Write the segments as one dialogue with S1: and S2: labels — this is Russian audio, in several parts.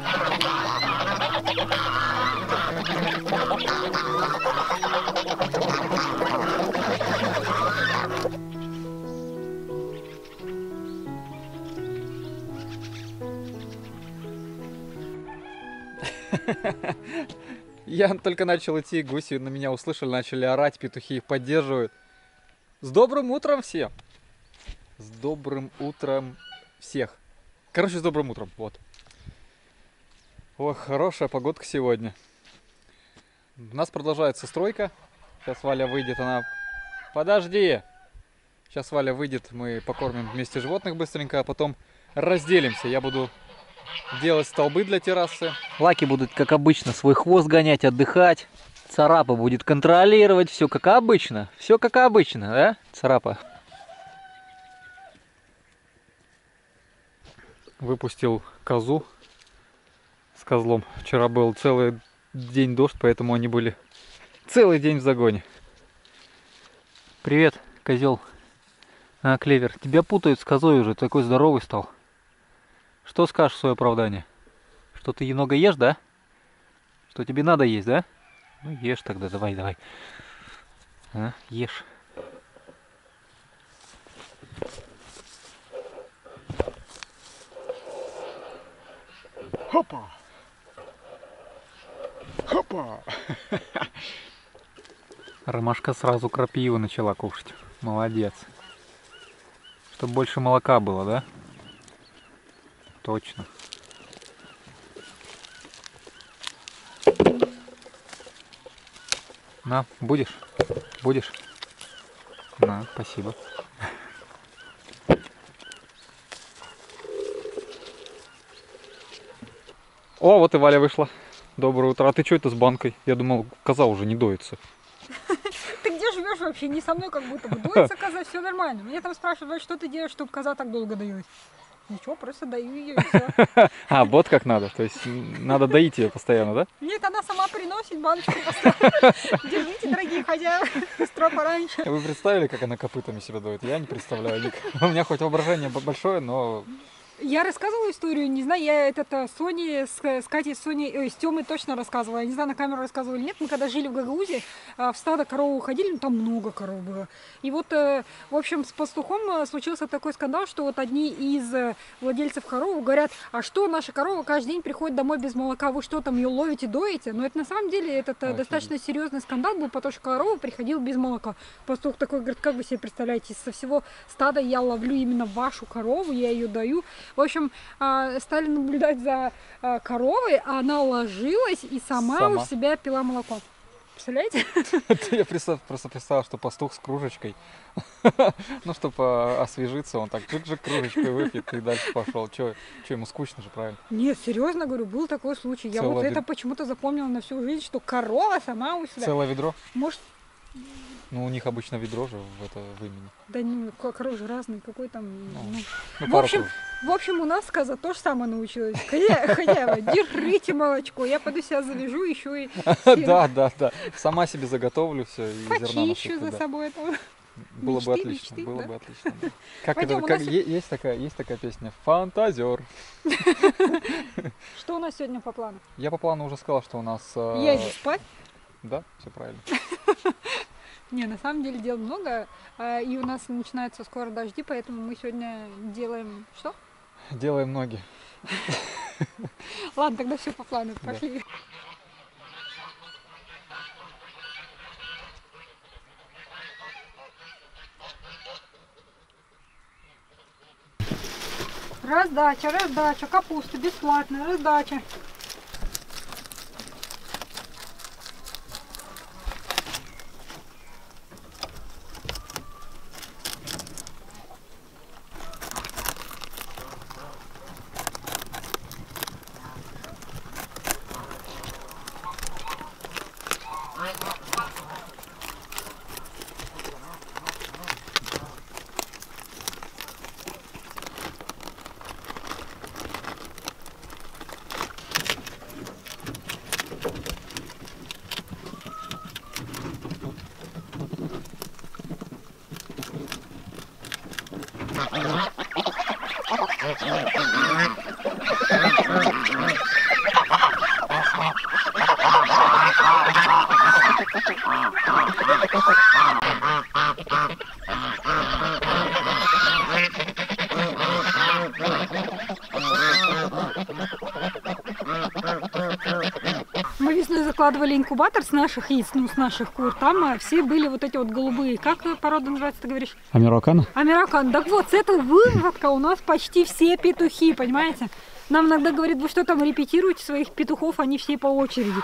S1: Я только начал идти, гуси на меня услышали, начали орать, петухи их поддерживают. С добрым утром всем! С добрым утром всех. Короче, с добрым утром, вот. Ох, хорошая погодка сегодня. У нас продолжается стройка. Сейчас Валя выйдет, она... Подожди! Сейчас Валя выйдет, мы покормим вместе животных быстренько, а потом разделимся. Я буду делать столбы для террасы. Лаки будут, как обычно, свой хвост гонять, отдыхать. Царапа будет контролировать, все как обычно. Все как обычно, да, Царапа? Выпустил козу козлом. Вчера был целый день дождь, поэтому они были целый день в загоне. Привет, козел. А, клевер, тебя путают с козой уже, такой здоровый стал. Что скажешь в свое оправдание? Что ты много ешь, да? Что тебе надо есть, да? Ну ешь тогда, давай, давай. А, ешь.
S2: Хопа! Хопа!
S1: Ромашка сразу крапиву начала кушать. Молодец. Чтобы больше молока было, да? Точно. На, будешь? Будешь? На, спасибо. О, вот и Валя вышла. Доброе утро. А ты что это с банкой? Я думал, коза уже не доится.
S3: Ты где живешь вообще? Не со мной как будто бы. Дуется коза, все нормально. Меня там спрашивают, что ты делаешь, чтобы коза так долго доилась. Ничего, просто даю ее и все.
S1: А, вот как надо. То есть надо доить ее постоянно, да?
S3: Нет, она сама приносит баночку поставила. Держите, дорогие хозяева, быстро пораньше.
S1: Вы представили, как она копытами себя доит? Я не представляю. У меня хоть воображение большое, но
S3: Я рассказывала историю, не знаю, я это то Соне, с, с Катей, с Соней, ой, с Тёмой точно рассказывала. Я не знаю, на камеру рассказывала или нет. Мы когда жили в Гагаузии, а, в стадо коровы уходили, ну, там много коров было. И вот, э, в общем, с пастухом э, случился такой скандал, что вот одни из э, владельцев коров говорят, а что наша корова каждый день приходит домой без молока, вы что там ее ловите, доите? Но это на самом деле этот э,
S1: Офигеть.
S3: достаточно серьезный скандал был, потому что корова приходила без молока. Пастух такой говорит, как вы себе представляете, со всего стада я ловлю именно вашу корову, я ее даю. В общем, а, стали наблюдать за а, коровой, а она ложилась и сама,
S1: Сама.
S3: у себя пила молоко. Представляете?
S1: я представ- просто представил, что пастух с кружечкой. Ну, чтобы освежиться, он так джик-джик кружечкой выпьет и дальше пошел. Че ему скучно же, правильно?
S3: Нет, серьезно говорю, был такой случай. Я вот это почему-то запомнила на всю жизнь, что корова сама у себя.
S1: Целое ведро?
S3: Может,
S1: Ну, у них обычно ведро же в это в имени.
S3: да ну, ко- коров же разные, какой там.
S1: Ну,
S3: ну.
S1: Ну,
S3: В общем,
S1: кружек.
S3: В общем, у нас коза тоже самое научилась. Хозя- Хозяева, держите молочко, я пойду себя завяжу, еще и
S1: Да, да, да. Сама себе заготовлю все и зерна
S3: почищу
S1: насыплю,
S3: за собой этого.
S1: Было бы
S3: Мечты,
S1: отлично,
S3: мечты,
S1: было
S3: да.
S1: бы отлично. да. Как
S3: Пойдем,
S1: это, как,
S3: нас-
S1: есть такая, есть такая песня Фантазер.
S3: Что у нас сегодня по плану?
S1: Я по плану уже сказал, что у нас. э,
S3: Я иду спать.
S1: Да, все правильно.
S3: Не, на самом деле дел много, а, и у нас начинаются скоро дожди, поэтому мы сегодня делаем что?
S1: Делаем ноги.
S3: Ладно, тогда все по плану, пошли. Раздача, раздача, капуста бесплатная, раздача. Мы весной закладывали инкубатор с наших яиц, ну, с наших кур. Там а, все были вот эти вот голубые. Как э, порода называется, ты говоришь?
S1: Амиракана?
S3: Американ. Так вот, с этого выводка у нас почти все петухи, понимаете? Нам иногда говорят, вы что там репетируете своих петухов, они все по очереди.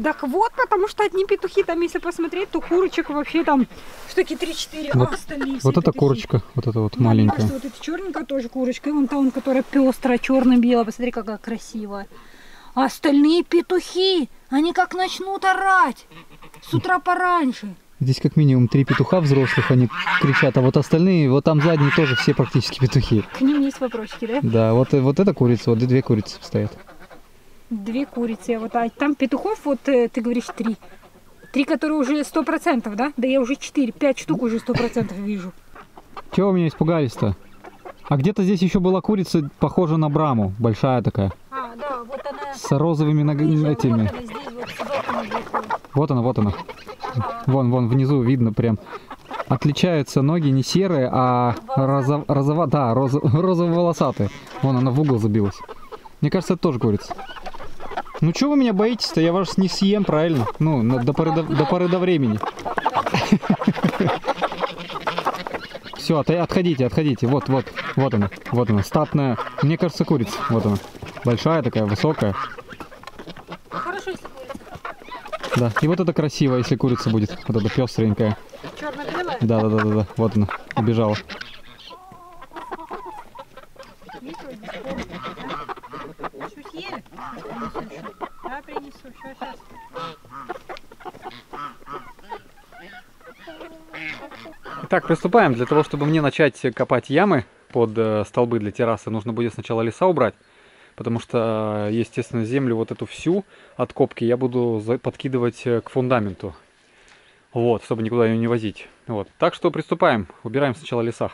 S3: Так вот, потому что одни петухи, там, если посмотреть, то курочек вообще там штуки 3-4,
S1: Вот-
S3: а остальные
S1: Вот эта
S3: петухи.
S1: курочка, вот эта вот
S3: Да,
S1: маленькая.
S3: кажется, вот эта черненькая тоже курочка, и вон та, вон, которая пестрая, черно-белая, посмотри, какая красивая. А остальные петухи, они как начнут орать с утра пораньше.
S1: Здесь как минимум три петуха взрослых, они кричат, а вот остальные, вот там задние тоже все практически петухи.
S3: К ним есть вопросики, да?
S1: Да, вот, вот эта курица, вот две курицы стоят.
S3: Две курицы, а вот а там петухов, вот э, ты говоришь три. Три, которые уже сто процентов, да? Да я уже четыре, пять штук уже сто процентов вижу.
S1: Чего вы меня испугались-то? А где-то здесь еще была курица, похожа на браму, большая такая,
S3: А, да, вот она.
S1: с розовыми ног- этими.
S3: Вот она здесь, вот она.
S1: Вот она, вот она. Вон, вон, внизу видно прям. Отличаются ноги не серые, а розов, розово, да, розо- розово-волосатые. Вон она в угол забилась. Мне кажется, это тоже курица. Ну что вы меня боитесь-то? Я вас не съем, правильно? Ну, на- до, поры до, до поры до времени. Все, отходите, отходите. Вот, вот, вот она, вот она, статная. Мне кажется, курица. Вот она. Большая такая, высокая.
S3: Хорошо, если курица.
S1: Да. И вот это красиво, если курица будет. Вот эта пестренькая.
S3: Черно-белая?
S1: Да, да, да, да, да. Вот она, убежала.
S3: Что съели? Да, принесу. Сейчас, сейчас.
S1: Итак, приступаем. Для того, чтобы мне начать копать ямы под э, столбы для террасы, нужно будет сначала леса убрать. Потому что, э, естественно, землю вот эту всю от копки я буду подкидывать э, к фундаменту. Вот, чтобы никуда ее не возить. Вот. Так что приступаем. Убираем сначала леса.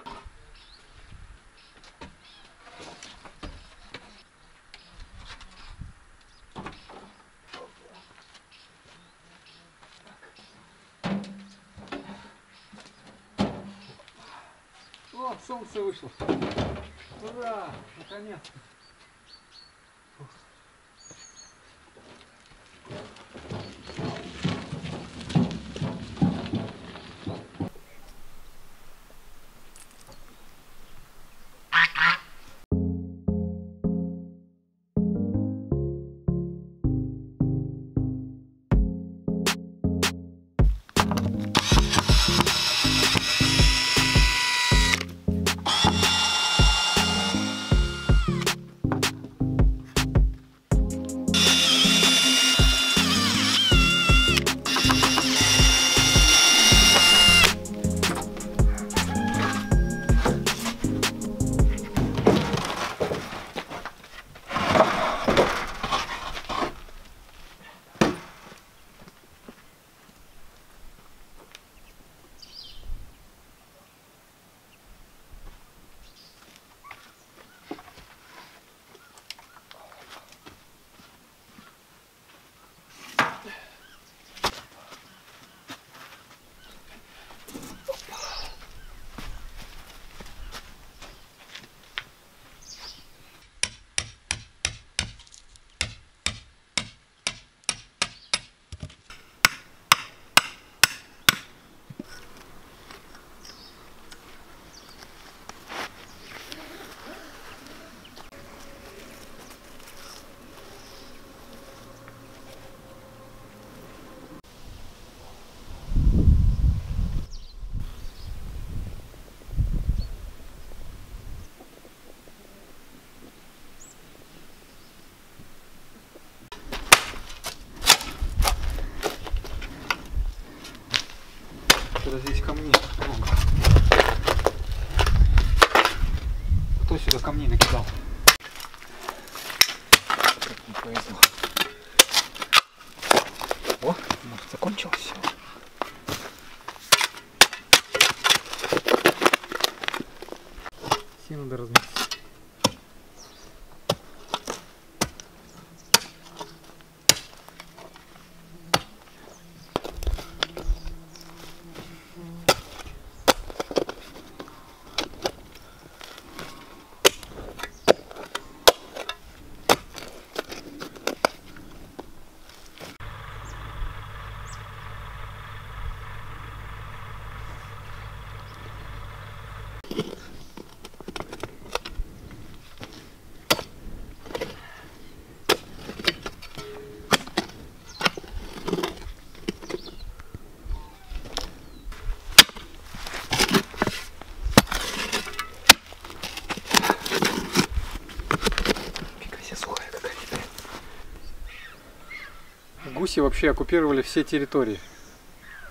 S1: Гуси вообще оккупировали все территории.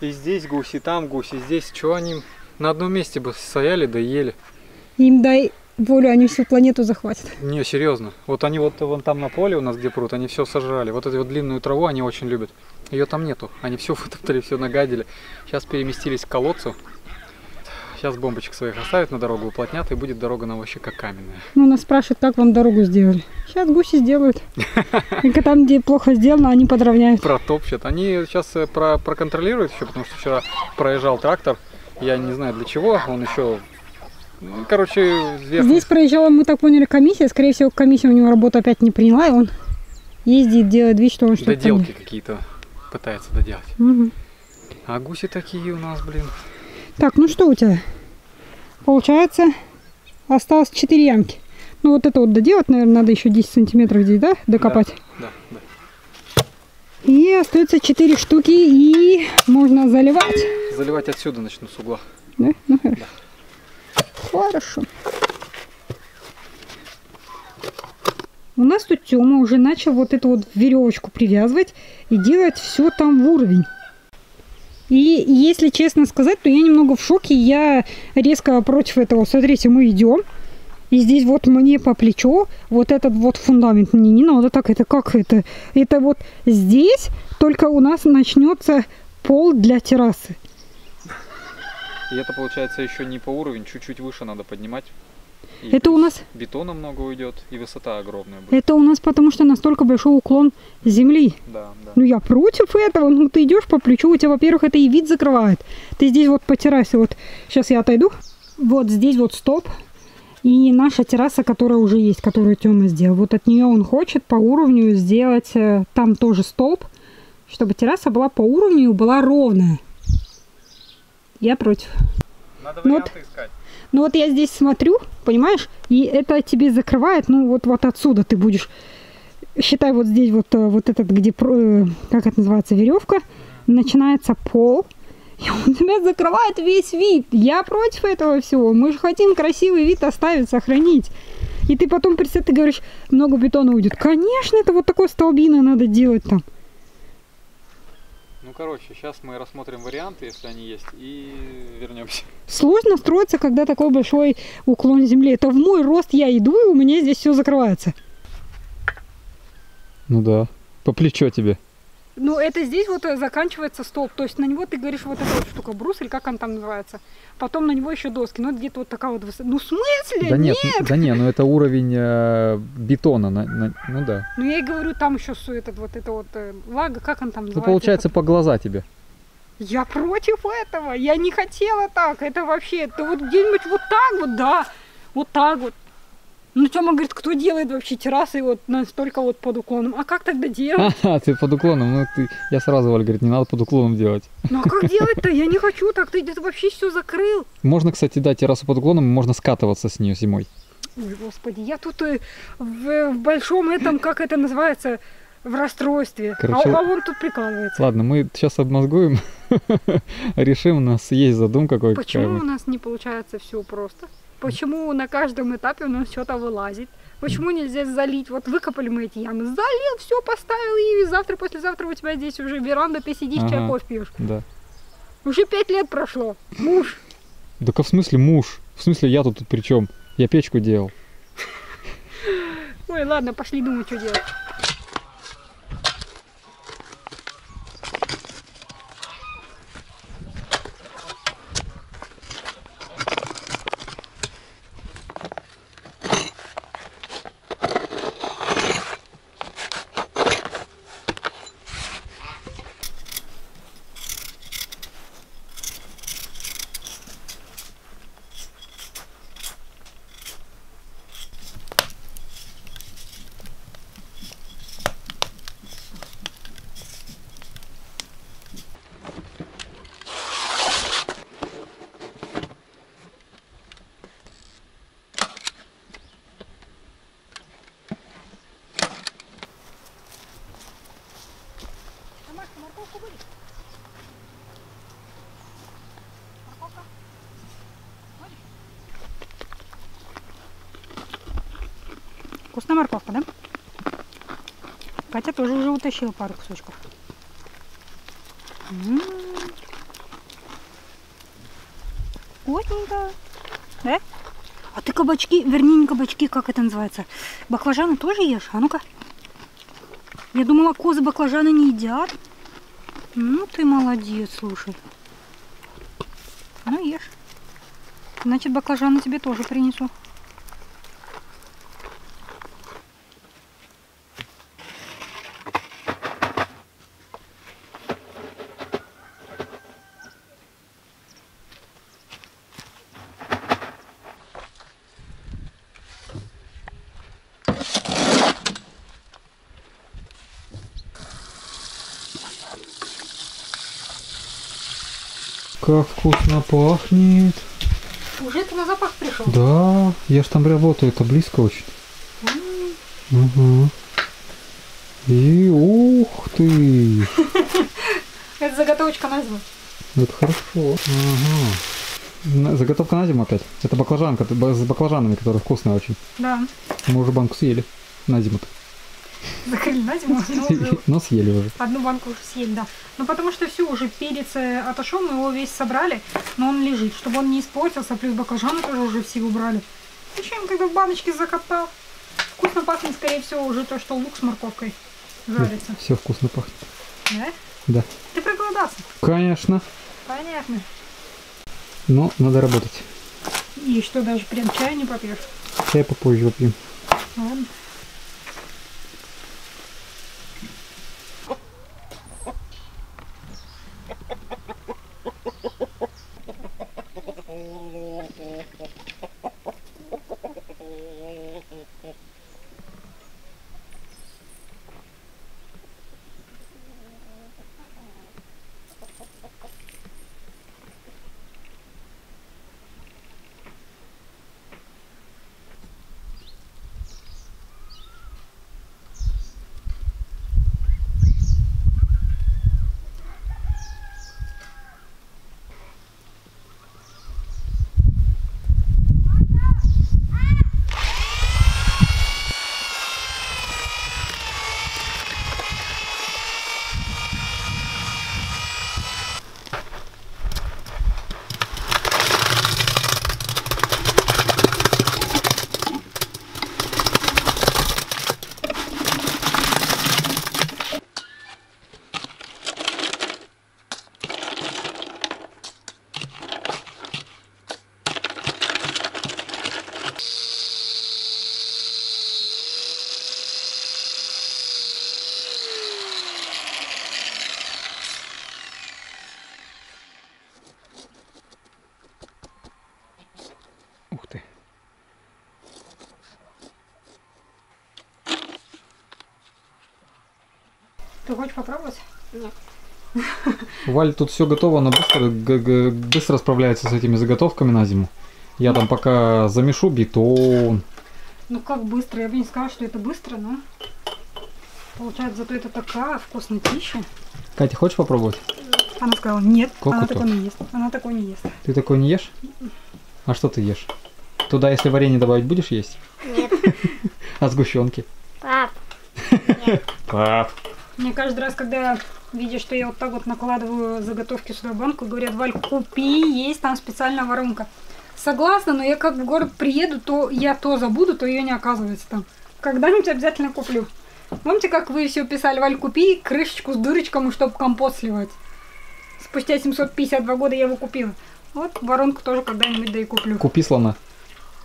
S1: И здесь гуси, и там гуси, и здесь. Чего они на одном месте бы стояли да ели?
S3: Им дай волю, они всю планету захватят.
S1: Не, серьезно. Вот они вот вон там на поле у нас где пруд, они все сожрали. Вот эту вот длинную траву они очень любят. Ее там нету. Они все вытоптали, все нагадили. Сейчас переместились к колодцу. Сейчас бомбочек своих оставят на дорогу, уплотнят, и будет дорога на вообще как каменная.
S3: Ну, нас спрашивают, как вам дорогу сделали. Сейчас гуси сделают. Только там, где плохо сделано, они подровняют.
S1: Протопчат. Они сейчас э, про, проконтролируют еще, потому что вчера проезжал трактор. Я не знаю для чего. Он еще... Короче, вверх-
S3: Здесь проезжала, мы так поняли, комиссия. Скорее всего, комиссия у него работу опять не приняла, и он ездит, делает вид, что он что-то...
S1: доделки какие-то пытается доделать.
S3: Мгм.
S1: А гуси такие у нас, блин.
S3: Так, ну что у тебя? Получается, осталось 4 ямки. Ну, вот это вот доделать, наверное, надо еще 10 сантиметров здесь, да, докопать?
S1: Да, да.
S3: И остается 4 штуки, и можно заливать.
S1: Заливать отсюда начну с угла.
S3: Да? Ну, хорошо. Хорошо. У нас тут Тёма уже начал вот эту вот веревочку привязывать и делать все там в уровень. И если честно сказать, то я немного в шоке. Я резко против этого. Смотрите, мы идем. И здесь вот мне по плечо вот этот вот фундамент. Мне не надо так. Это как это? Это вот здесь только у нас начнется пол для террасы.
S1: И это получается еще не по уровню, чуть-чуть выше надо поднимать. И
S3: Это у нас
S1: бетона много уйдет, и высота огромная будет.
S3: Это у нас потому что настолько большой уклон земли.
S1: Да, да.
S3: Ну я против этого. Ну ты идешь по плечу, у тебя, во-первых, это и вид закрывает. Ты здесь вот по террасе, вот сейчас я отойду. Вот здесь вот стоп. И наша терраса, которая уже есть, которую Тёма сделал. Вот от нее он хочет по уровню сделать э, там тоже столб, чтобы терраса была по уровню и была ровная. Я против.
S1: Надо
S3: Ну
S1: варианты искать.
S3: Ну вот я здесь смотрю, понимаешь, и это тебе закрывает, ну вот, вот отсюда ты будешь, считай вот здесь вот, э, вот этот, где, э, как это называется, веревка, начинается пол, и он тебя закрывает весь вид. Я против этого всего. Мы же хотим красивый вид оставить, сохранить. И ты потом представь, ты говоришь, много бетона уйдет. Конечно, это вот такое столбина надо делать там.
S1: Ну, короче, сейчас мы рассмотрим варианты, если они есть, и вернемся.
S3: Сложно строиться, когда такой большой уклон земли. Это в мой рост я иду, и у меня здесь все закрывается.
S1: Ну да, по плечо тебе.
S3: Ну, это здесь вот э, заканчивается столб. То есть на него ты говоришь вот эта вот штука, брус, или как он там называется. Потом на него еще доски. Ну, это где-то вот такая вот высота. Ну, в смысле?
S1: Да нет, да не, ну это уровень э, бетона, на- на- ну да.
S3: Ну, я и говорю, там еще этот вот это вот э, лага, как он там
S1: Ну
S3: называется?
S1: получается по глаза тебе.
S3: Я против этого. Я не хотела так. Это вообще, это вот где-нибудь вот так вот, да. Вот так вот. Ну, Тёма говорит, кто делает вообще террасы вот настолько вот под уклоном? А как тогда делать?
S1: А, ты под уклоном, ну ты, я сразу, Валь, говорит, не надо под уклоном делать.
S3: Ну, а как делать-то? Я не хочу так. Ты где-то вообще все закрыл.
S1: Можно, кстати, дать террасу под уклоном, можно скатываться с нее зимой.
S3: Ой, господи, я тут э, в, в большом этом, как это называется, в расстройстве. А-
S1: Короче,
S3: а, он тут прикалывается.
S1: Ладно, мы сейчас обмозгуем, решим, у нас есть задумка
S3: Почему у нас не получается все просто? Почему на каждом этапе у нас что-то вылазит? Почему нельзя залить? Вот выкопали мы эти ямы, залил, все поставил, и завтра, послезавтра у тебя здесь уже веранда, ты сидишь, чай
S1: Ага.
S3: кофе пьешь.
S1: Да.
S3: Уже пять лет прошло. Муж.
S1: Так а в смысле муж? В смысле я тут при чем? Я печку делал.
S3: Ой, ладно, пошли думать, что делать. Вкусная морковка, да? Катя тоже уже утащила пару кусочков. М. Вкусненько. Да? А ты кабачки, вернее не кабачки, как это называется? Баклажаны тоже ешь? А ну-ка. Я думала, козы баклажаны не едят. Ну ты молодец, слушай. Ну ешь. Значит, баклажаны тебе тоже принесу.
S1: Как вкусно пахнет.
S3: Уже ты на запах пришел?
S1: Да, я ж там работаю, это близко очень. Угу. И ух ты!
S3: Это заготовочка на зиму.
S1: Это хорошо. Ага. Заготовка на зиму опять. Это баклажанка с баклажанами, которые вкусные очень.
S3: Да.
S1: Мы уже банку съели на зиму.
S3: На зиму. но
S1: съели уже.
S3: Одну банку уже съели, да. Ну потому что все, уже перец э, отошел, мы его весь собрали, но он лежит, чтобы он не испортился, плюс баклажаны тоже уже все убрали. Зачем, когда в баночке закатал? Вкусно пахнет, скорее всего, уже то, что лук с морковкой жарится.
S1: Все вкусно пахнет.
S3: Да?
S1: Да.
S3: Ты проголодался?
S1: Конечно.
S3: Понятно.
S1: Но надо работать.
S3: И что, даже прям чай не попьешь?
S1: Чай попозже выпьем.
S3: Ладно.
S1: Ты
S3: хочешь попробовать?
S1: У Вали тут все готово, она быстро, быстро справляется с этими заготовками на зиму. Я там пока замешу бетон.
S3: Ну как быстро? Я бы не сказала, что это быстро, но... Получается, зато это такая вкуснотища.
S1: Катя, хочешь попробовать?
S3: Она сказала, нет,
S1: Как
S3: она такой не ест. Она такой не ест.
S1: Ты такой не ешь? А что ты ешь? Туда, если варенье добавить, будешь есть?
S2: Нет.
S1: А сгущенки?
S2: Пап,
S1: Пап.
S3: Мне каждый раз, когда видишь, что я вот так вот накладываю заготовки сюда в банку, говорят, Валь, купи, есть там специальная воронка. Согласна, но я как в город приеду, то я то забуду, то ее не оказывается там. Когда-нибудь обязательно куплю. Помните, как вы все писали, Валь, купи крышечку с дырочками, чтобы компот сливать. Спустя 752 года я его купила. Вот воронку тоже когда-нибудь да и куплю.
S1: Купи слона.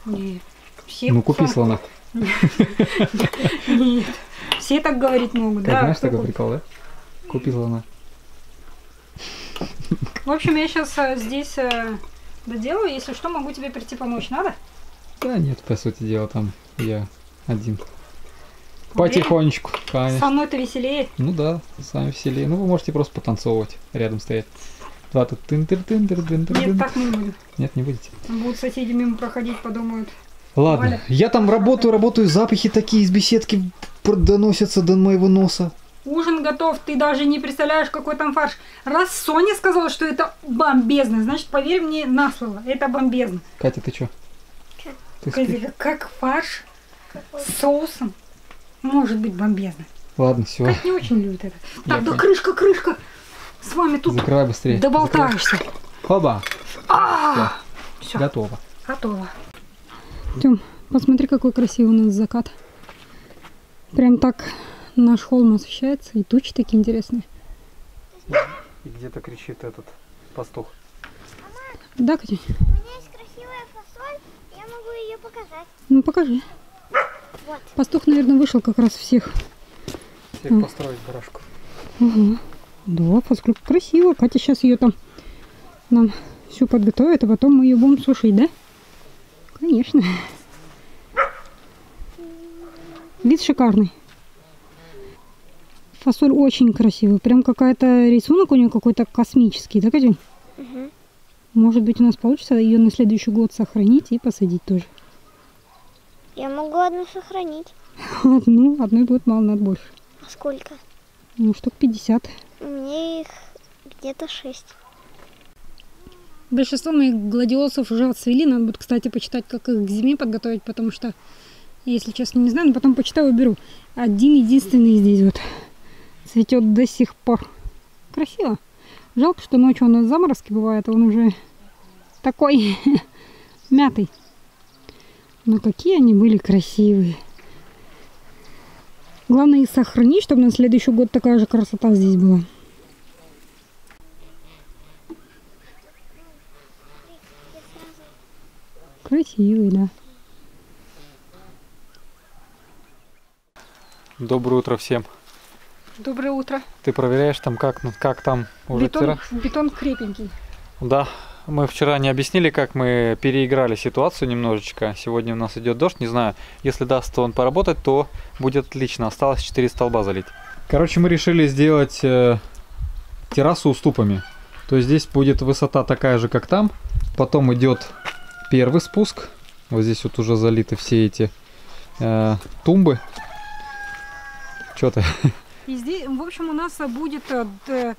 S3: Не, все
S1: Ну купи слона.
S3: Нет. Все так говорить могут, да.
S1: знаешь такой прикол, да? Купи слона.
S3: В общем, я сейчас здесь э, доделаю. Если что, могу тебе прийти помочь. Надо?
S1: Да нет, по сути дела, там я один. Потихонечку,
S3: Со
S1: конечно.
S3: мной-то веселее.
S1: Ну да, сами веселее. Ну вы можете просто потанцовывать, рядом стоять. Два тут тын тын тыр тын тыр
S3: Нет,
S1: тын.
S3: так не буду.
S1: Нет, не будете.
S3: Будут соседи мимо проходить, подумают.
S1: Ладно,
S3: Валя.
S1: я там работаю, работаю, запахи такие из беседки доносятся до моего носа.
S3: Ужин готов, ты даже не представляешь, какой там фарш. Раз Соня сказала, что это бомбезно, значит, поверь мне на слово, это бомбезно.
S1: Катя, ты чё? Ты?
S3: Катя, как фарш с соусом может быть бомбезно.
S1: Ладно, все.
S3: Катя не очень любит это. Так, да
S1: понял.
S3: крышка, крышка. с вами тут
S1: Закрывай быстрее.
S3: доболтаешься.
S1: Закрывай. Хоба.
S3: А, Все,
S1: Готово.
S3: готово. Тем, посмотри, какой красивый у нас закат. Прям так наш холм освещается, и тучи такие интересные.
S1: И где-то кричит этот пастух.
S3: Да, Катя?
S2: У меня есть красивая фасоль, я могу ее показать.
S3: Ну покажи.
S2: Вот.
S3: Пастух, наверное, вышел как раз всех.
S1: Всех
S3: М.
S1: построить барашку.
S3: Ага. Да, фасоль красиво. Катя сейчас ее там нам всю подготовит, а потом мы ее будем сушить, да? Конечно. Вид шикарный. Фасоль очень красивый. Прям какая-то рисунок у нее какой-то космический, да, Катя?
S2: Мгм.
S3: Может быть, у нас получится ее на следующий год сохранить и посадить тоже.
S2: Я могу одну сохранить.
S3: Одну, одной будет мало, надо больше.
S2: А сколько?
S3: Ну, штук 50.
S2: У меня их где-то шесть.
S3: Большинство моих гладиолусов уже отцвели. Надо будет, кстати, почитать, как их к зиме подготовить, потому что, если честно, не знаю, но потом почитаю и беру. Один единственный здесь вот цветет до сих пор. Красиво. Жалко, что ночью у нас заморозки бывают, а он уже такой мятый. Но какие они были красивые. Главное их сохранить, чтобы на следующий год такая же красота здесь была. Красивый, да.
S1: Доброе утро всем.
S3: Доброе утро.
S1: Ты проверяешь там, как, ну, как там уже
S3: Бетон,
S1: вчера?
S3: бетон крепенький.
S1: Да, мы вчера не объяснили, как мы переиграли ситуацию немножечко. Сегодня у нас идет дождь, не знаю. Если даст он поработать, то будет отлично. Осталось 4 столба залить. Короче, мы решили сделать э, террасу уступами. То есть здесь будет высота такая же, как там. Потом идет первый спуск. Вот здесь вот уже залиты все эти э, тумбы. Что ты?
S3: И здесь, в общем, у нас будет э, д-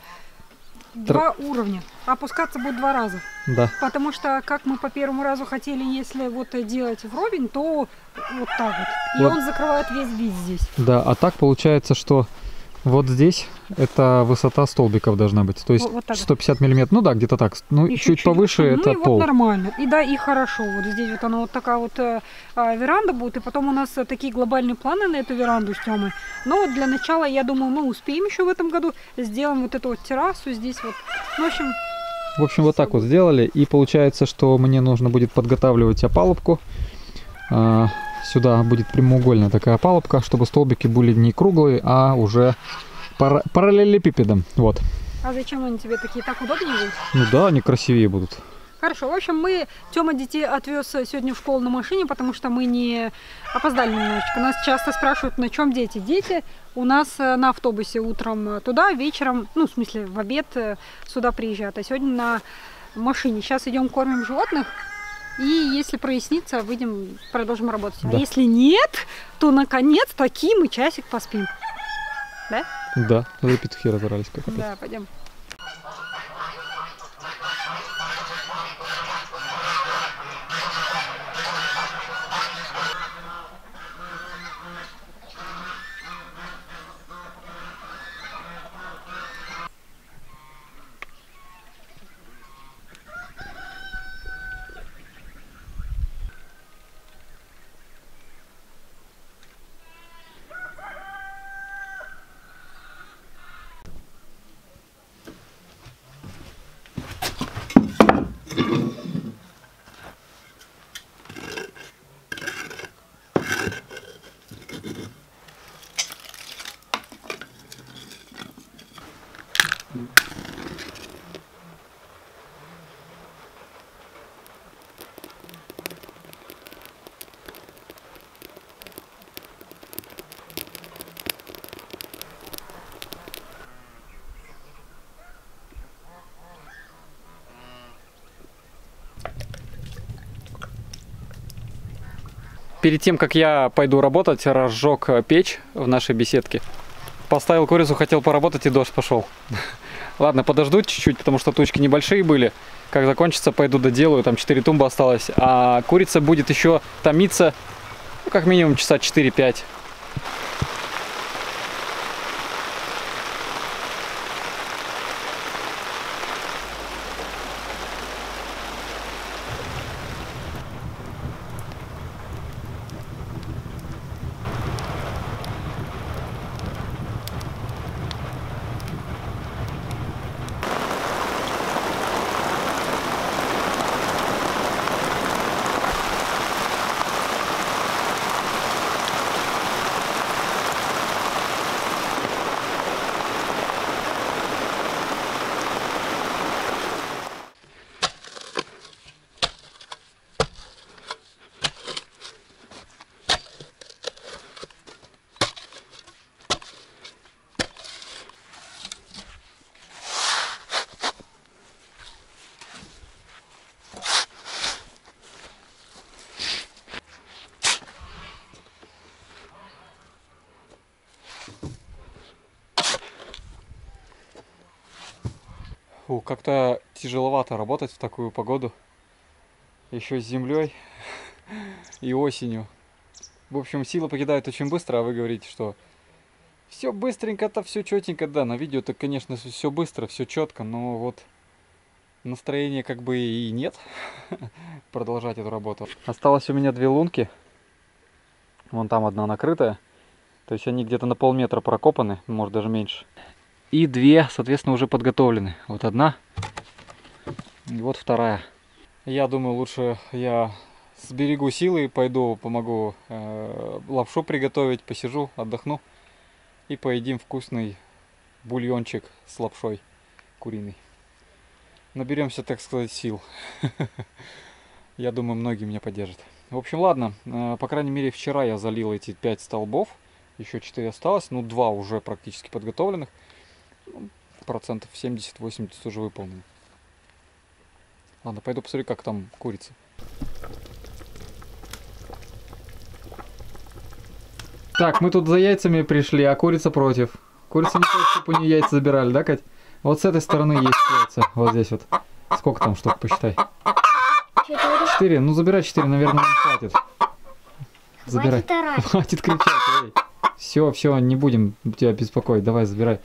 S3: два уровня. Опускаться будет два раза.
S1: Да.
S3: Потому что, как мы по первому разу хотели, если вот э, делать вровень, то вот так вот. И
S1: Вот.
S3: он закрывает весь вид здесь.
S1: Да, а так получается, что вот здесь это высота столбиков должна быть. То есть
S3: Вот- вот так вот.
S1: 150 миллиметров. Ну да, где-то так. Ну,
S3: Еще
S1: чуть, повыше
S3: выше.
S1: это
S3: ну, и
S1: пол.
S3: вот нормально. И да, и хорошо. Вот здесь вот она вот такая вот э, а, веранда будет. И потом у нас э, такие глобальные планы на эту веранду с Тёмой. Но вот для начала, я думаю, мы успеем еще в этом году. Сделаем вот эту вот террасу здесь вот. Ну, в общем,
S1: В общем, вот так вот сделали. И получается, что мне нужно будет подготавливать опалубку. А, Сюда будет прямоугольная такая опалубка, чтобы столбики были не круглые, а уже пара- параллелепипедом. Вот.
S3: а зачем они тебе такие? Так удобнее будет?
S1: Ну да, они красивее будут.
S3: Хорошо, в общем, мы Тёма детей отвез сегодня в школу на машине, потому что мы не опоздали немножечко. Нас часто спрашивают, на чем дети. Дети у нас э, на автобусе утром туда, вечером, ну, в смысле, в обед э, сюда приезжают. А сегодня на машине. Сейчас идем кормим животных. И если прояснится, выйдем, продолжим работать.
S1: Да.
S3: А если нет, то наконец таки мы часик поспим. Да?
S1: Да, за петухи разорались как опять.
S3: Да, пойдем.
S1: Перед тем, как я пойду работать, разжег э, печь в нашей беседке. Поставил курицу, хотел поработать, и дождь пошел. Ладно, подожду чуть-чуть, потому что тучки небольшие были. Как закончится, пойду доделаю. Там 4 тумбы осталось. А курица будет еще томиться, ну, как минимум часа 4-5. Фу, как-то тяжеловато работать в такую погоду. Еще с землей и осенью. В общем, сила покидает очень быстро, а вы говорите, что все быстренько-то, все четенько, да, на видео-то, конечно, все быстро, все четко, но вот настроения как бы и нет продолжать эту работу. Осталось у меня две лунки. Вон там одна накрытая. То есть они где-то на полметра прокопаны, может даже меньше. И две, соответственно, уже подготовлены. Вот одна, и вот вторая. Я думаю, лучше я сберегу силы, пойду помогу э, лапшу приготовить, посижу, отдохну. И поедим вкусный бульончик с лапшой куриной. Наберемся, так сказать, сил. Я думаю, многие меня поддержат. В общем, ладно. э, По крайней мере, вчера я залил эти 5 столбов. Еще 4 осталось. Ну, 2 уже практически подготовленных. Процентов 70-80 уже выполнены. Ладно, пойду посмотрю, как там курица. Так, мы тут за яйцами пришли, а курица против. Курица не хочет, чтобы у нее яйца забирали, да, Кать? Вот с этой стороны есть яйца. Вот здесь вот. Сколько там штук, посчитай.
S2: Четыре.
S1: Четыре? Ну, забирай четыре, наверное, нам хватит. Забирай.
S2: Хватит.
S1: Хватит кричать, Все, все, не будем тебя беспокоить. Давай, забирай.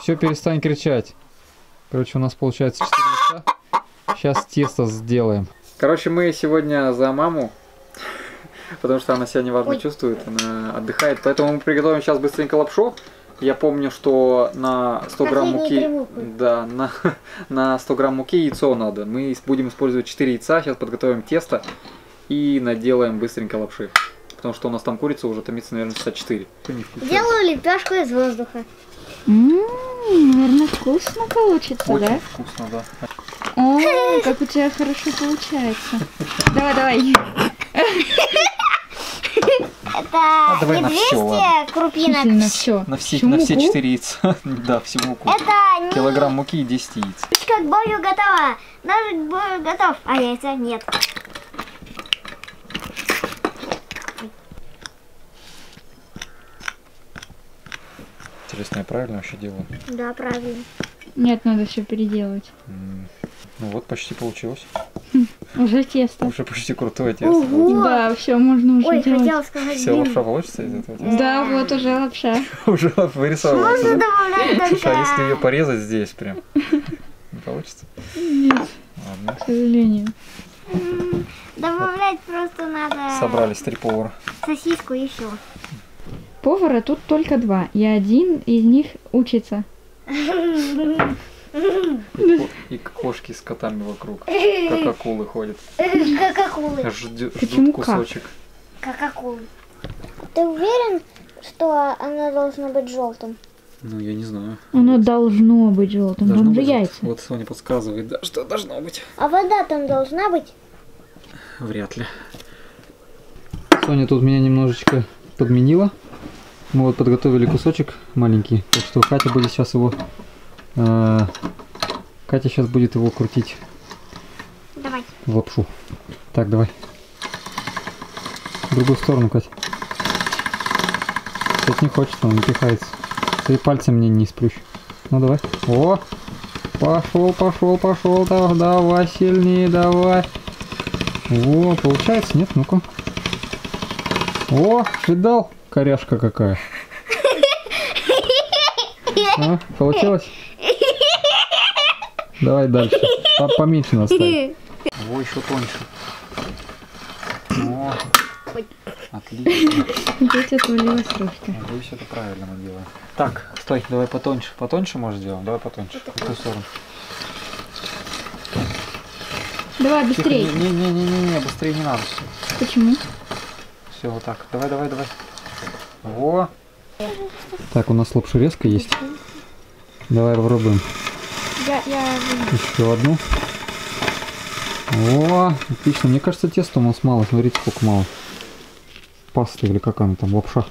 S1: Все, перестань кричать. Короче, у нас получается 4 яйца. Сейчас тесто сделаем. Короче, мы сегодня за маму, потому что она себя неважно
S2: Ой.
S1: чувствует, она отдыхает. Поэтому мы приготовим сейчас быстренько лапшу. Я помню, что на 100 грамм муки... Да, на, на 100 грамм муки яйцо надо. Мы будем использовать 4 яйца. Сейчас подготовим тесто и наделаем быстренько лапши. Потому что у нас там курица уже томится, наверное, часа 4.
S2: Делаю лепешку из воздуха.
S4: наверное, вкусно получится,
S1: Очень
S4: да?
S1: вкусно, да.
S4: О, как у тебя хорошо получается. Давай, давай.
S2: Это
S1: А, давай
S2: не
S1: на
S2: 200
S1: всё, ладно.
S2: крупинок.
S4: На все.
S1: На все, на все 4 яйца. да, всю муку.
S2: Это не
S1: Килограмм муки и 10 яиц.
S2: Печка к бою готова. Ножик к бою готов, а яйца нет.
S1: Интересно, я правильно вообще делаю?
S2: Да, правильно.
S4: Нет, надо все переделать.
S1: М, Ну вот, почти получилось.
S4: Уже тесто.
S1: Уже почти крутое тесто.
S2: Ого.
S4: Да, все, можно уже
S2: Ой,
S4: делать.
S2: хотела сказать
S1: Все, лапша получится из этого теста?
S4: Да, вот уже лапша.
S1: Уже вырисовывается,
S2: Можно
S1: да?
S2: добавлять
S1: Слушай, а если ее порезать здесь прям? Не получится?
S4: Нет,
S1: Ладно.
S4: к сожалению.
S2: Добавлять просто надо
S1: Собрались три повара.
S2: сосиску и все.
S4: Повара тут только два, и один из них учится.
S1: И кошки с котами вокруг. Как акулы ходят.
S2: Как акулы.
S4: Как?
S1: кусочек.
S2: Как акулы. Ты уверен, что она должна быть желтым?
S1: Ну, я не знаю.
S4: Оно должно быть желтым,
S1: Должно
S4: там же
S1: быть?
S4: яйца.
S1: Вот Соня подсказывает, да, что должно быть.
S2: А вода там должна быть?
S1: Вряд ли. Соня тут меня немножечко подменила. Мы вот подготовили кусочек маленький, так что Катя будет сейчас его... э, Катя сейчас будет его крутить
S2: Давай.
S1: в лапшу. Так, давай. В другую сторону, Катя. Кстати, не хочет, он напихается. Ты пальцем мне не сплющ. Ну давай. О! Пошел, пошел, пошел. Да, давай сильнее, давай. О, получается, нет? Ну-ка. О, видал? Коряшка какая. А, получилось? Давай дальше. По- Поменьше надо ставить. Во, еще тоньше. О, отлично.
S4: Здесь отвалилась ручка.
S1: Надеюсь, это правильно мы делаем. Так, стой, давай потоньше. Потоньше, может, сделаем? Давай потоньше. В ту сторону.
S4: Давай, быстрее.
S1: Не-не-не-не, быстрее не надо.
S4: Почему?
S1: Все, вот так. Давай, давай, давай. Во. Так, у нас лапшерезка есть. Давай попробуем.
S4: Я, я...
S1: Еще одну. О, отлично. Мне кажется, теста у нас мало. Смотрите, сколько мало. Паста или как она там, лапша.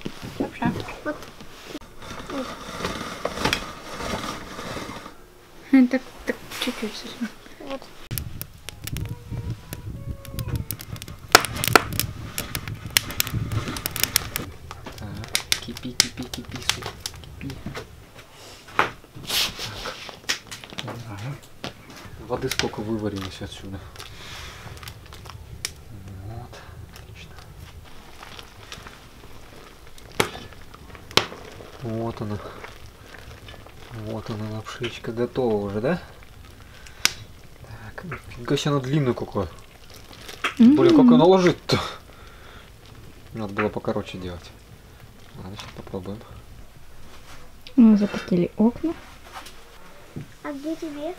S4: Так, так, чуть-чуть совсем.
S1: Выварилось отсюда. Вот, отлично. Вот она. Вот она, лапшичка готова уже, да? Так, нифига себе она длинная какая. Блин, как она ложит-то? Надо было покороче делать. Ладно, сейчас попробуем.
S4: Мы запустили окна.
S2: А где тебе?